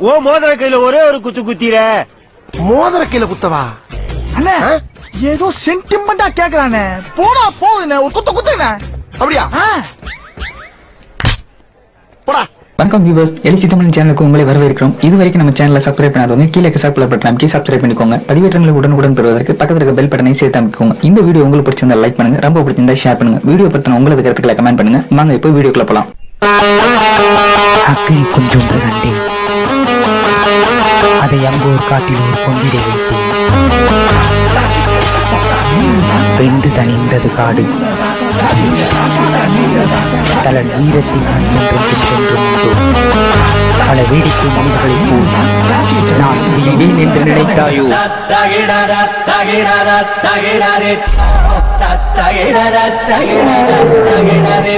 ஓ மோதிர கையில ஒரே ஒரு குத்து குத்திர. மோதிர கீழ குத்தவா? அண்ணே ஏதோ சென்டிமெண்டா கேக்குறானே. போடா போகுதுண்ணே ஒரு குத்த குத்துண்ணே அப்படியா? போடா. வணக்கம் வியூவர்ஸ் எலிசி தமிழ் சேனலுக்கு உங்களை வரவேற்கிறோம். இது வரைக்கும் நம்ம சேனலை சப்ஸ்கிரைப் பண்ணாதவங்க கீழே சப்ஸ்கிரைப் பட்டன் கீ சப்ஸ்கிரைப் பண்ணிக்கோங்க. பதிவேற்றங்களை உடனுக்குடன் பெறுவதற்கு பக்கத்துல இருக்க பெல் பட்டனை சேர்த்து அமைக்கோங்க இந்த வீடியோ உங்களுக்கு பிடிச்சிருந்தா லைக் பண்ணுங்க. ரொம்ப பிடிச்சிருந்தா ஷேர் பண்ணுங்க. வீடியோ பத்தின உங்களது கருத்துக்களை கமெண்ட் பண்ணுங்க. வாங்க இப்போ வீடியோக்குள்ள போலாம். கண்டேன். அதை அங்கோர் ஒரு கொண்டிட வைத்தேன் வெந்து தணிந்தது காடு தலன் வீரத்தின் என்றும் சென்றும் பல வேடிக்கை மனிதர்களை போல் நான் வீணேன் என்று நினைத்தாயோ தகிடாரே தகிடாரே தகிடாரே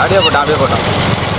அப்படியே அப்படியே போட்டோம் அப்படியே போட்டோம்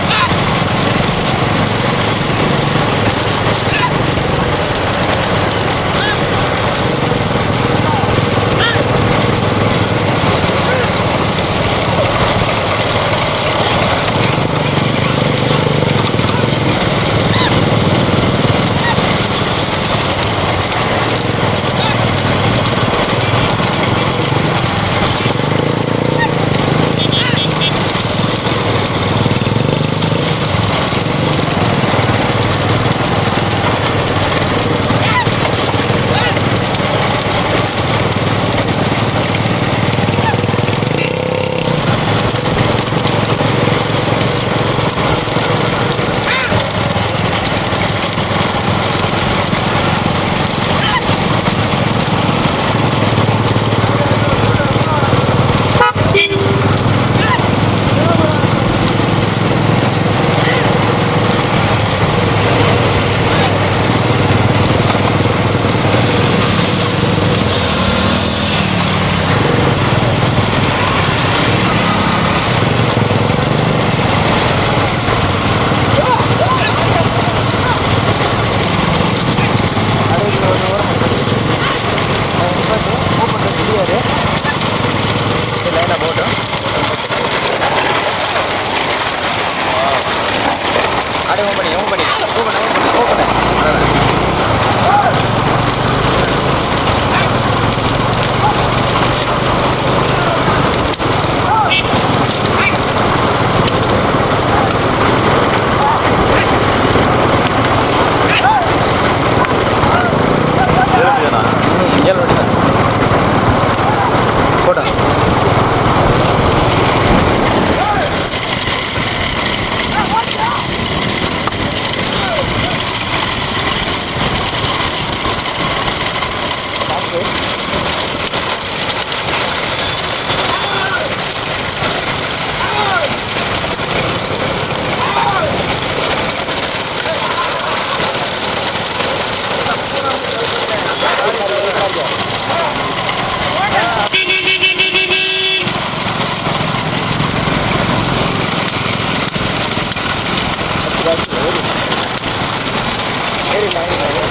エルマエル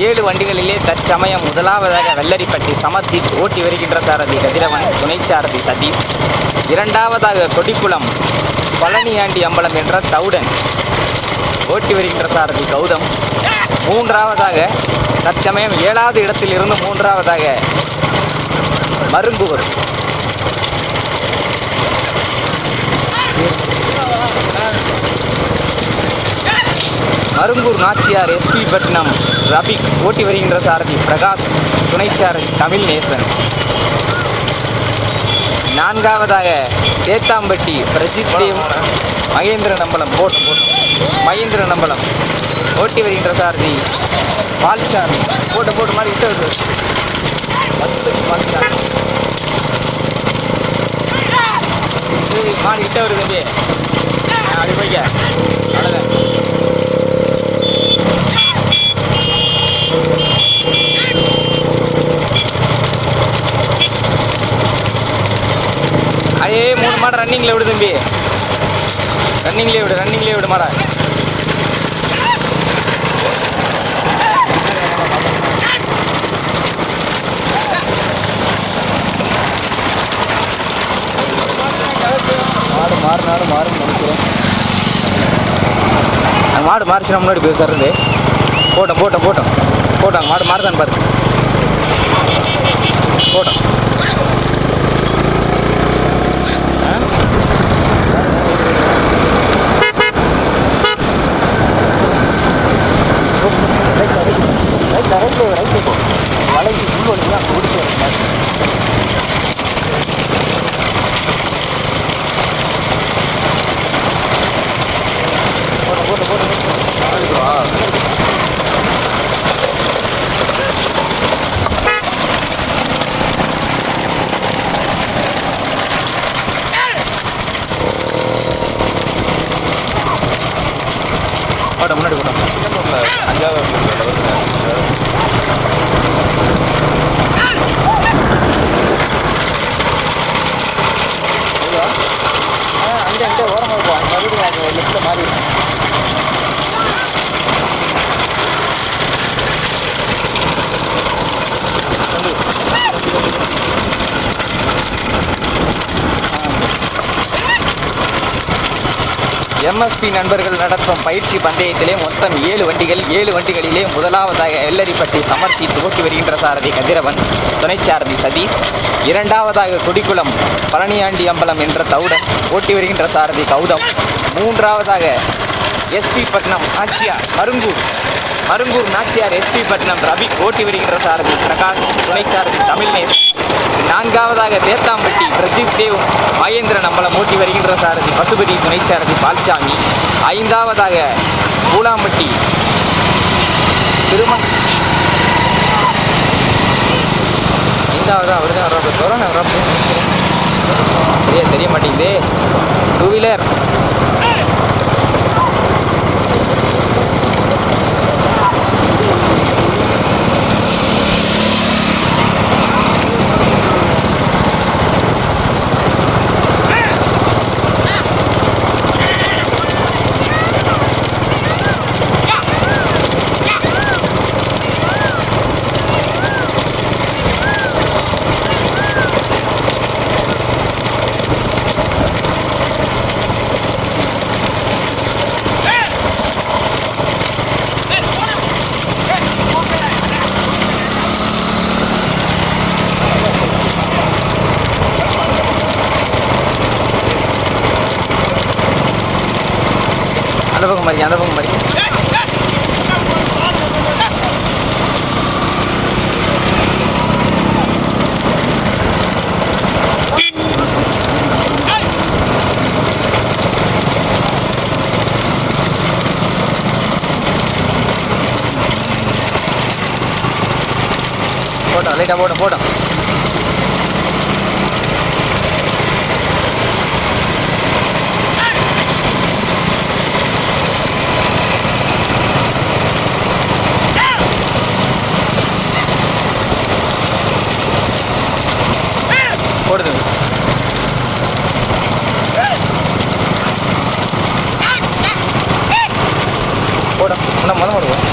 ஏழு வண்டிகளிலே தற்சமயம் முதலாவதாக வெள்ளரிப்பட்டி சமர்ஜித் ஓட்டி வருகின்ற சாரதி கதிரவன் துணை சாரதி சதீஷ் இரண்டாவதாக கொடிக்குளம் பழனியாண்டி அம்பலம் என்ற தவுடன் ஓட்டி வருகின்ற சாரதி கௌதம். மூன்றாவதாக தற்சமயம் ஏழாவது இடத்தில் இருந்து மூன்றாவதாக மருங்குவர். அருங்கூர் நாச்சியார் எஸ்பி பட்னம் ரபிக் ஓட்டி வருகின்ற சாரதி பிரகாஷ் துணை தமிழ் நேசன் நான்காவதாக தேத்தாம்பட்டி பிரஜித் தேவ் மகேந்திர நம்பலம் போட் மகேந்திர நம்பலம் ஓட்டி வருகின்ற சாரதி பால்சார் போட்டு போட்டு மாதிரி விட்டு வருது பசுபதி பால்சார் மாடி வருது தம்பி அப்படி போய்க்க அவ்வளோதான் அதே மூணு மாடை ரன்னிங்கில் விடு தம்பி. ரன்னிங்லேயே விடு ரன்னிங்லேயே விடு மாடை மாடு மாறினாலும் மாறும் நினைக்கிறேன். அந்த மாடு மாறிச்சுனா முன்னாடி போய் சருந்து போட்டோம் போட்டோம் போட்டோம். போட்டோம் மாடு மாறுதான் பாரு. போட்டோம் முன்னாடி போட்டோம் அஞ்சாவது அங்கே அங்கே ஓரமாக போ மறுபடியும் அது லெஃப்ட்டில் மாறி எம்எஸ்பி நண்பர்கள் நடத்தும் பயிற்சி பந்தயத்திலே மொத்தம் ஏழு வண்டிகள் ஏழு வண்டிகளிலே முதலாவதாக எல்லரிப்பட்டி சமர்த்தி துவக்கி வருகின்ற சாரதி கதிரவன் துணை சாரதி சதீஷ் இரண்டாவதாக குடிக்குளம் பழனியாண்டி அம்பலம் என்ற தவுடன் ஓட்டி வருகின்ற சாரதி கௌதம் மூன்றாவதாக எஸ்பி பட்னம் நாச்சியார் மருங்கூர் மருங்கூர் நாச்சியார் எஸ்பி பட்னம் ரவி ஓட்டி வருகின்ற சாரதி பிரகாஷ் துணை சாரதி தமிழ்நேர் நான்காவதாக தேத்தாம்பட்டி பிரஜித் தேவ் மகேந்திரன் அம்பலம் ஓட்டி வருகின்ற சாரதி பசுபதி துணை சாரதி பால்சாமி. ஐந்தாவதாக பூலாம்பட்டி திரும்ப. ஐந்தாவது அவர் தான் வர்றாரு தோற நான் சரியா தெரிய மாட்டேங்குது. டூ வீலர் அந்த பக்கம் மாதிரி அந்த பக்கம் மாதிரி போட்டோம் லைட்டாக போட்டோம் போட்டோம் போடுது ஓடும் இன்னும் முத ஓடுவோம்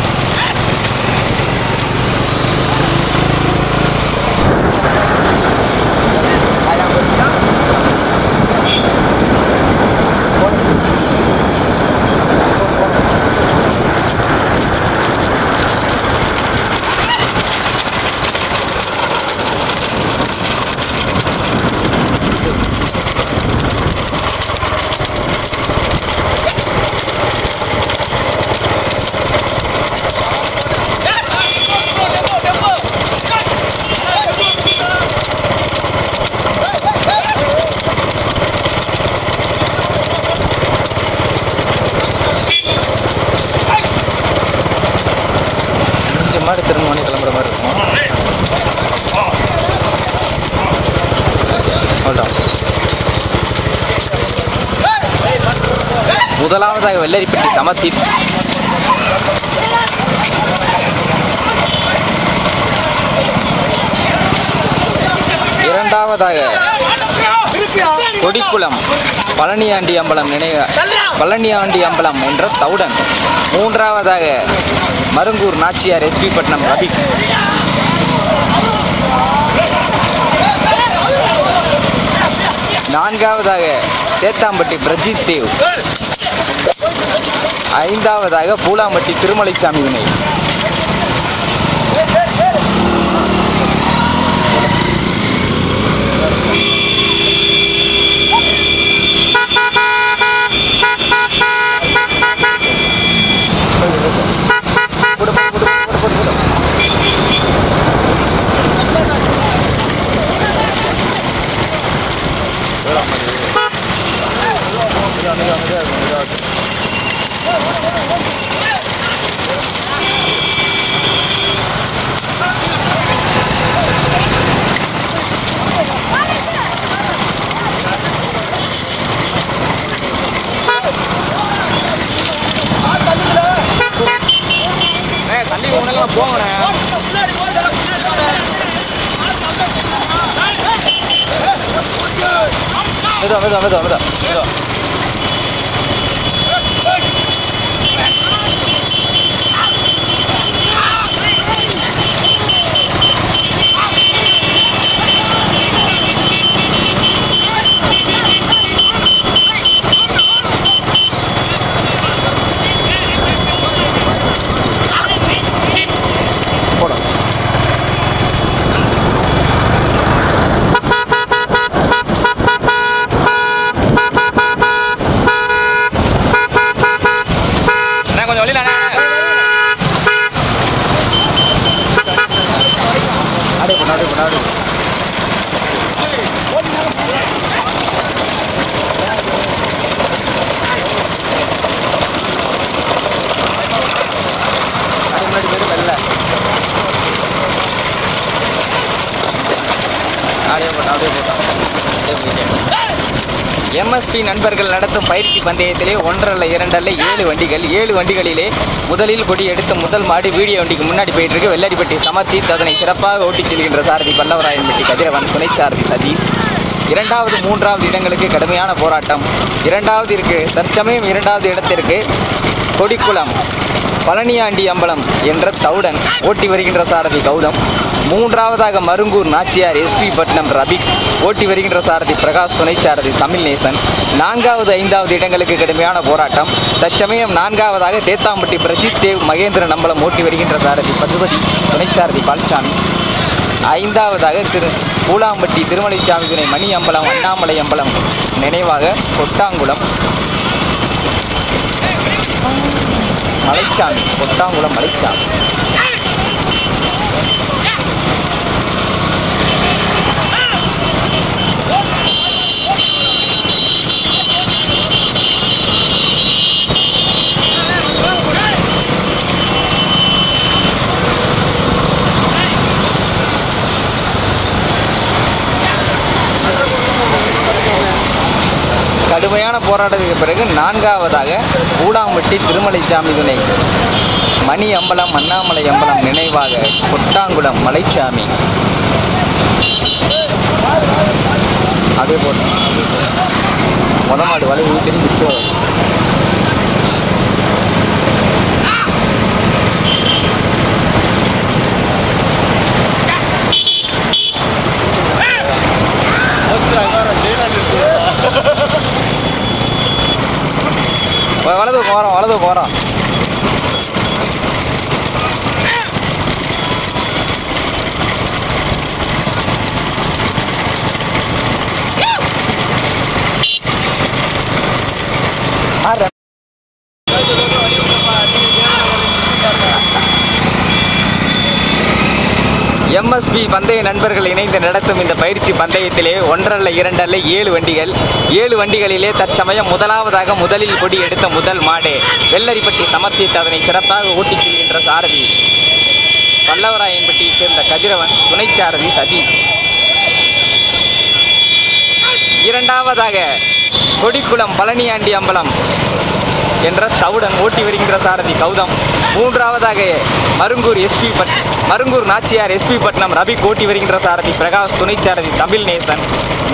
அஞ்சு மாடு திரும்ப மணி கிளம்புற மாதிரி இருக்கும் Hold on. முதலாவதாக வெள்ளரிப்பட்டி இரண்டாவதாக கொடிக்குளம் பழனியாண்டி அம்பலம் நினைவு பழனியாண்டி அம்பலம் என்ற தவுடன். மூன்றாவதாக மருங்கூர் நாச்சியார் எஸ்பி பட்டினம் ரவி. நான்காவதாக சேத்தாம்பட்டி பிரஜித் தேவ். ஐந்தாவதாக பூலாம்பட்டி திருமலைச்சாமி வினை. மெதுவா மெதுவா மெதுவா மெதுவா மெதுவா அண்ணா கொஞ்சம் வெளியில அண்ணா அப்படியே போட்டு அப்படியே போட்டு அப்படியே அப்படியே முன்னாடி போயிட்டு வெளில அப்படியே போட்டாங்க அப்படியே போயிட்டேன் எம்எஸ்பி நண்பர்கள் நடத்தும் பயிற்சி பந்தயத்திலே ஒன்றல்ல இரண்டல்ல ஏழு வண்டிகள் ஏழு வண்டிகளிலே முதலில் கொடி எடுத்த முதல் மாடு வீடியோ வண்டிக்கு முன்னாடி போயிட்டு இருக்கு வெள்ளாடிப்பட்டி சமர்த்தி அதனை சிறப்பாக ஓட்டிச் செல்கின்ற சாரதி பல்லவராயன்பட்டி கதிரவன் துணை சாரதி சதீஷ் இரண்டாவது மூன்றாவது இடங்களுக்கு கடுமையான போராட்டம். இரண்டாவது இருக்கு தற்சமயம் இரண்டாவது இடத்திற்கு கொடிக்குளம். பழனியாண்டி அம்பலம் என்ற தவுடன் ஓட்டி வருகின்ற சாரதி கௌதம். மூன்றாவதாக மருங்கூர் நாச்சியார் எஸ்பி பட்னம் ரபிக் ஓட்டி வருகின்ற சாரதி பிரகாஷ் துணை சாரதி தமிழ்நேசன். நான்காவது ஐந்தாவது இடங்களுக்கு கடுமையான போராட்டம். தற்சமயம் நான்காவதாக தேத்தாம்பட்டி பிரஜித் தேவ் மகேந்திர நம்பலம் ஓட்டி வருகின்ற சாரதி பசுபதி துணை சாரதி பால்சாமி. ஐந்தாவதாக திரு பூலாம்பட்டி திருமலைச்சாமி துணை மணி அம்பலம் அண்ணாமலை அம்பலம் நினைவாக கொட்டாங்குளம். மலைச்சாமி கொட்டாங்குளம் மலைச்சாமி. கடுமையான போராட்டத்துக்கு பிறகு நான்காவதாக ஊடாம்பட்டி திருமலைச்சாமி துணை. மணி அம்பலம் அண்ணாமலை அம்பலம் நினைவாக கொட்டாங்குளம் மலைச்சாமி. அதே போட்டு முத மாடு வலை திரும்பி வலது போகிறோம் வலது போகிறோம் பந்தய நண்பர்கள் இணைந்து நடத்தும் இந்த பயிற்சி பந்தயத்திலே ஒன்றல்ல இரண்டல்ல ஏழு வண்டிகள். ஏழு வண்டிகளிலே தற்சமயம் முதலாவதாக முதலில் கொடி எடுத்த முதல் மாடு. வெள்ளரிப்பட்டி சமர்ப்பித்து அதனை சிறப்பாக ஓட்டிச் செல்கின்ற சாரதி. பல்லவராயன்பட்டியைச் சேர்ந்த கதிரவன் துணை சாரதி சதீஷ் இரண்டாவதாக கொடிக்குளம் பழனியாண்டி அம்பலம் என்ற தவுடன் ஓட்டி வருகின்ற சாரதி கௌதம். மூன்றாவதாக மருங்கூர் எஸ்பி பட் மருங்கூர் நாச்சியார் எஸ்பி பட்னம் ரவி ஓட்டி வருகின்ற சாரதி பிரகாஷ் துணை சாரதி தமிழ் நேசன்.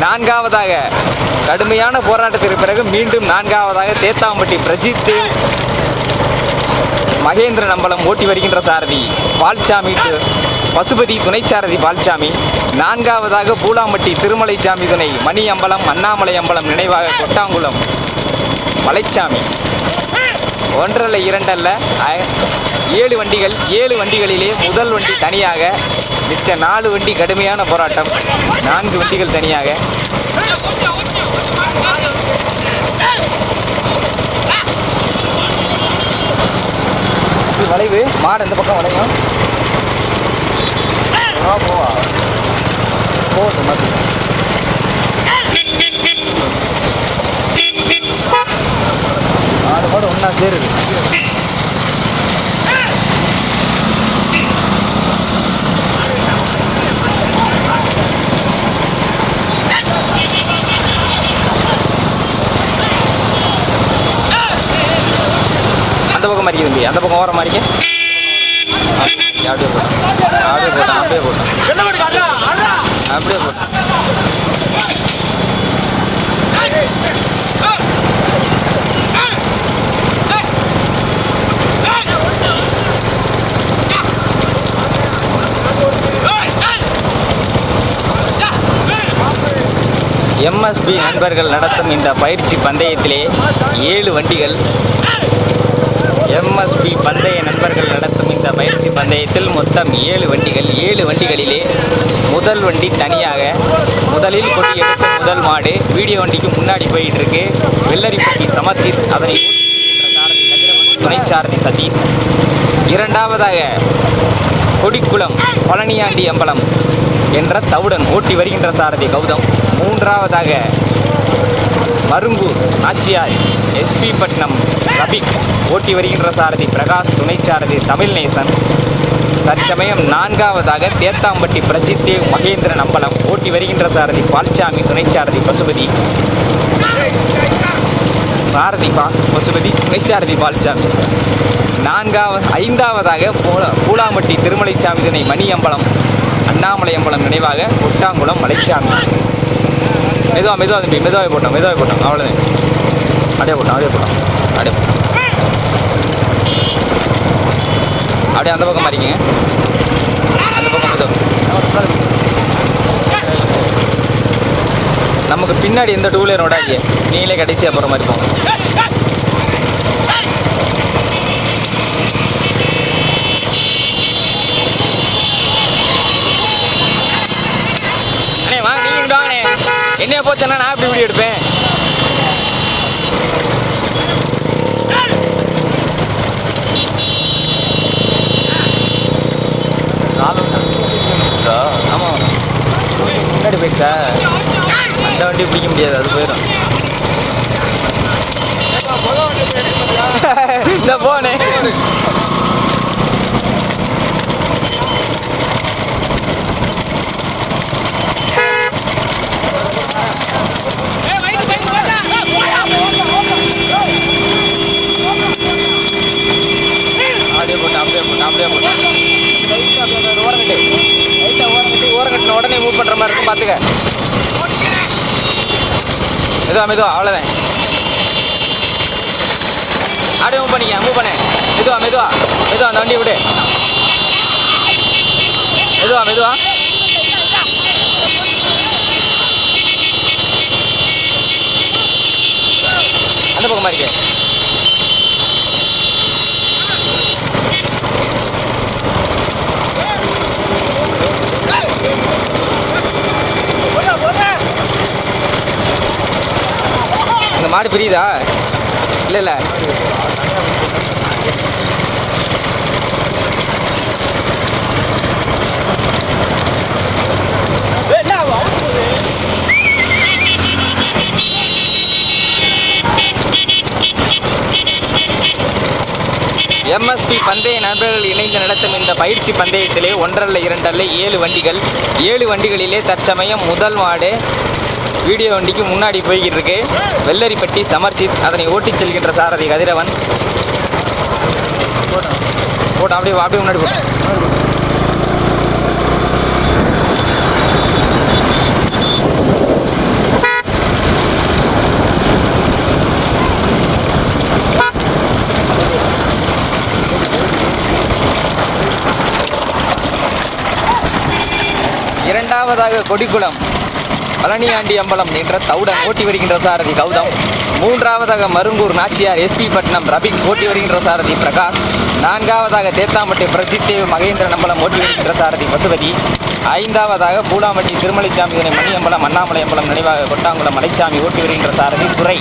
நான்காவதாக கடுமையான போராட்டத்திற்கு பிறகு மீண்டும் நான்காவதாக தேத்தாம்பட்டி பிரஜித் தேவ் மகேந்திர நம்பலம் ஓட்டி வருகின்ற சாரதி பால்சாமி பசுபதி துணைச்சாரதி பால்சாமி. நான்காவதாக பூலாம்பட்டி திருமலை சாமி துணை மணி அம்பலம் அண்ணாமலை அம்பலம் நினைவாக கொட்டாங்குளம் மலைச்சாமி. ஒன்றல்ல இரண்டல்ல ஏழு வண்டிகள் ஏழு வண்டிகளிலே முதல் வண்டி தனியாக மிச்ச நாலு வண்டி கடுமையான போராட்டம் நான்கு வண்டிகள் தனியாக. இது வளைவு மாடு இந்த பக்கம் வளையும். போவா, போவா. போகுது மது நாலு மாடு ஒன்றா சேருது அந்த பக்கம் மாறிக்க தம்பி அந்த பக்கம் ஓரம் மாறிக்க அப்படியே போட்டான் அப்படியே போட்டான் அப்படியே போட்டான் அப்படியே போட்டான் எம்எஸ்பி நண்பர்கள் நடத்தும் இந்த பயிற்சி பந்தயத்திலே ஏழு வண்டிகள் எம்எஸ்பி பந்தய நண்பர்கள் நடத்தும் இந்த பயிற்சி பந்தயத்தில் மொத்தம் ஏழு வண்டிகள் ஏழு வண்டிகளிலே முதல் வண்டி தனியாக முதலில் கொண்டு எடுத்த முதல் மாடு வீடியோ வண்டிக்கு முன்னாடி போயிட்டு இருக்கு வெள்ளரிப்பட்டி சமர்த்தித் அதனை சாரதி துணை சாரதி சதீஷ். இரண்டாவதாக கொடிக்குளம் பழனியாண்டி அம்பலம் என்ற தவுடன் ஓட்டி வருகின்ற சாரதி கௌதம். மூன்றாவதாக மருங்கூர் நாச்சியார் எஸ்பி பட்னம் ரபிக் ஓட்டி வருகின்ற சாரதி பிரகாஷ் துணை சாரதி தமிழ்நேசன். தற்சமயம் நான்காவதாக தேத்தாம்பட்டி பிரஜித்தேவ் மகேந்திரன் அம்பலம் ஓட்டி வருகின்ற சாரதி பால்சாமி துணை சாரதி பசுபதி. சாரதி பா பசுபதி துணை சாரதி பால்சாமி. நான்காவது ஐந்தாவதாக பூல பூலாம்பட்டி திருமலைச்சாமி துணை மணி அம்பலம் அண்ணாமலை அம்பலம் நினைவாக ஒட்டாங்குளம் மலைச்சாமி. மெதுவா மெதுவா தம்பி மெதுவாக போட்டோம் மெதுவாக போட்டோம். அவ்வளோதான் அப்படியே போட்டோம் அப்படியே போட்டோம். அப்படியே போட்டோம். அப்படியே அந்த பக்கம் மாறிங்க அந்த பக்கம் மெதுவாக நமக்கு பின்னாடி எந்த டூ வீலர் நீங்களே கடைசியாக போகிற மாதிரி போகும் போச்சேன்னா நான் எப்படி வீடியோ எடுப்பேன்? ஆமாம் முன்னாடி போயிடுச்சா அந்த வண்டி பிடிக்க முடியாது அது போயிடும் இந்த போனே அப்படியே போட்டேன் அப்படியே போட்டேன் அப்படியே போட்டேன் லைட்டா அப்படியே அந்த ஓரங்கட்டு லைட்டா ஓரங்கட்டி ஓரங்கட்டின உடனே மூவ் பண்ணுற மாதிரி இருக்கும் பார்த்துக்க மெதுவா மெதுவா அவ்வளோதான் அப்படியே மூவ் பண்ணிக்க மூவ் பண்ணு. மெதுவா மெதுவா மெதுவா அந்த வண்டியை விடு. மெதுவா மெதுவா. அந்த பக்கமாக இருக்கேன் மாடு பிரியுதா? இல்லை இல்லை. எம்எஸ்பி பந்தய நண்பர்கள் இணைந்து நடத்தும் இந்த பயிற்சி பந்தயத்திலே ஒன்றல்ல இரண்டல்ல ஏழு வண்டிகள். ஏழு வண்டிகளிலே தற்சமயம் முதல் மாடு வீடியோ வண்டிக்கு முன்னாடி போய்கிட்டு இருக்கு வெள்ளரிப்பட்டி சமர்ஜித் அதனை ஓட்டிச் செல்கின்ற சாரதி கதிரவன். போட்டோம் அப்படியே வா, அப்படியே முன்னாடி போட்டோம் இரண்டாவதாக கொடிக்குளம். பழனியாண்டி அம்பலம் என்ற தவுடன் ஓட்டி வருகின்ற சாரதி கௌதம். மூன்றாவதாக மருங்கூர் நாச்சியார் எஸ்பி பட்னம் ரபிக் ஓட்டி வருகின்ற சாரதி பிரகாஷ். நான்காவதாக தேத்தாம்பட்டி பிரசித்தேவ் மகேந்திரன் அம்பலம் ஓட்டி வருகின்ற சாரதி பசுபதி. ஐந்தாவதாக பூலாம்பட்டி திருமலைச்சாமி இதனை மணியம்பலம் அண்ணாமலை அம்பலம் நினைவாக கொட்டாங்குளம் மலைச்சாமி ஓட்டி வருகின்ற சாரதி துறை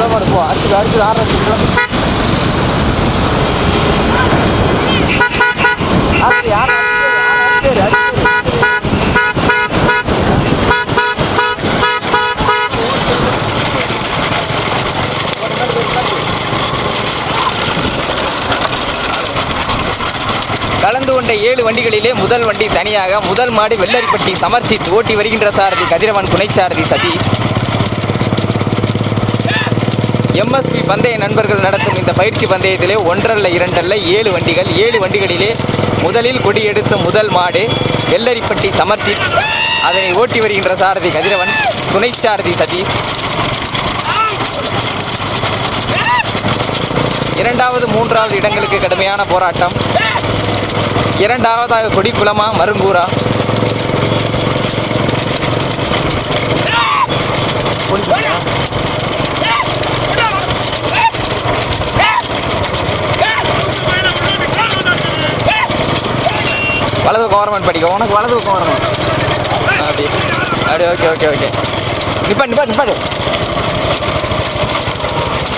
அடுத்து அடுத்து ஆறு கலந்து கொண்ட ஏழு வண்டிகளிலே முதல் வண்டி தனியாக முதல் மாடு வெள்ளரிப்பட்டி சமர்சித் ஓட்டி வருகின்ற சாரதி கதிரவன் துணை சாரதி சதீஷ். எம்எஸ்பி பந்தய நண்பர்கள் நடத்தும் இந்த பயிற்சி பந்தயத்திலே ஒன்றல்ல இரண்டல்ல ஏழு வண்டிகள். ஏழு வண்டிகளிலே முதலில் கொடி எடுத்த முதல் மாடு வெள்ளரிப்பட்டி சமர்த்தி. அதனை ஓட்டி வருகின்ற சாரதி கதிரவன் துணை சாரதி சதீஷ். இரண்டாவது மூன்றாவது இடங்களுக்கு கடுமையான போராட்டம். இரண்டாவதாக கொடிக்குளமா மருங்கூரா. வலது கவர்மெண்ட் படிக்க உனக்கு வலது பக்கம் வரணும் அப்படி. அப்படி ஓகே ஓகே ஓகே நிப்பா நிப்பா நிப்பாடு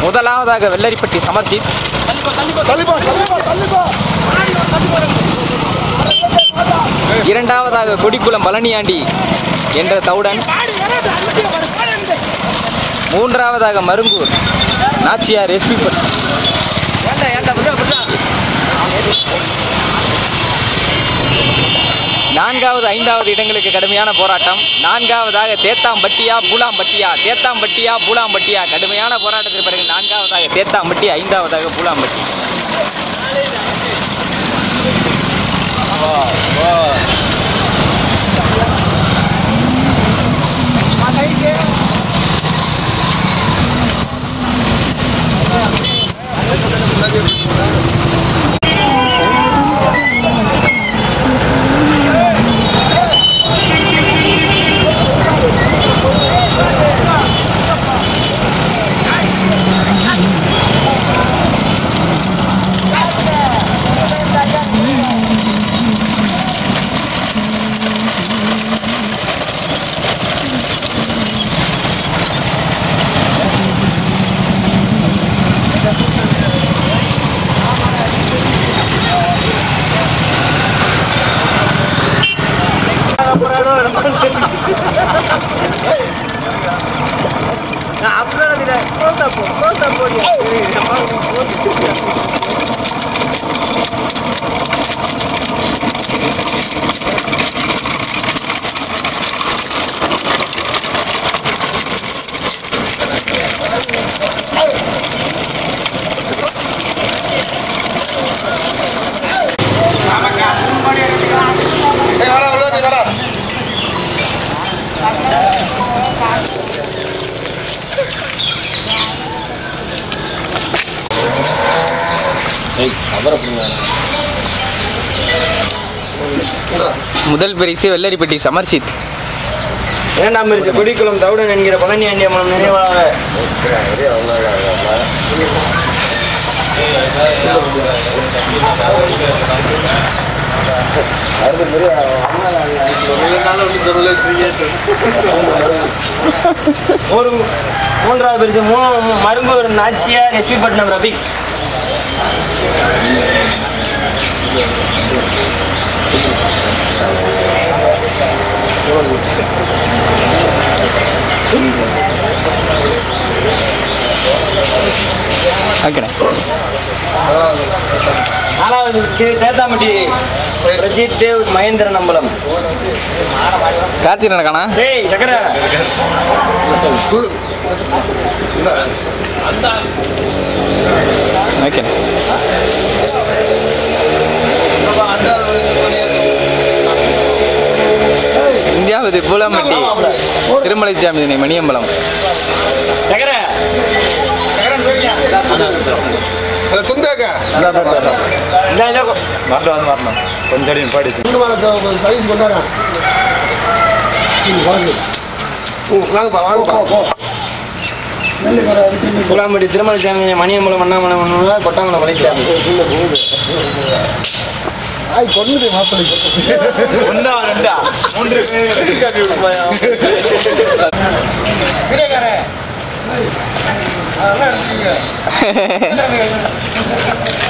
முதலாவதாக வெள்ளரிப்பட்டி சமர்ஜித். இரண்டாவதாக கொடிக்குளம் பழனியாண்டி என்ற தவுடன். மூன்றாவதாக மருங்கூர் நாச்சியார் எஸ்பி நான்காவது ஐந்தாவது இடங்களுக்கு கடுமையான போராட்டம். நான்காவதாக தேத்தாம்பட்டியா பூலாம்பட்டியா தேத்தாம்பட்டியா பூலாம்பட்டியா. கடுமையான போராட்டத்திற்கு பிறகு நான்காவதாக தேத்தாம்பட்டி ஐந்தாவதாக பூலாம்பட்டி. আপনারা দিলেন কোনটা কোনটা পড়িয়া முதல் பரிசு வெள்ளரிப்பட்டி சமர்சித். இரண்டாம் பரிசு கொடிக்குளம் தவுடன் என்கிற பழனி அண்டியம்மன் நினைவாக. ஒரு மூன்றாவது பரிசு மூ மருங்கூர் நாச்சியார் எஸ்பி பட்னம் ரபிக் நாலாவது சே- தேத்தாம்பட்டி ரஜித் தேவ் மகேந்திரன் அம்பலம் கார்த்திகை காணா டேய் சக்கர. ஓகேண்ணே இந்தியாவது பூலாம்பட்டி திருமலை சாமி மணியம்பலம். சக்கர துண்டாக்க இந்த இதோ கொ- சைஸ் கொண்டாங்க வாங்கப்பா வாங்கப்பா புலாம்பட்டி திருமலை சாமி மணியம்பலம் அண்ணாமலை கொட்டாமலை மலைச்சாமி.